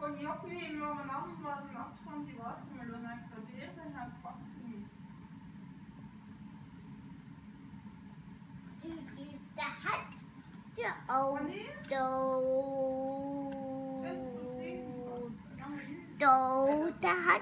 Kon je opnemen om een ander nat van die watermeloen en probeert en gaat pakken niet. Du, du, de hat de auto. Wanneer? Zet Do, de hat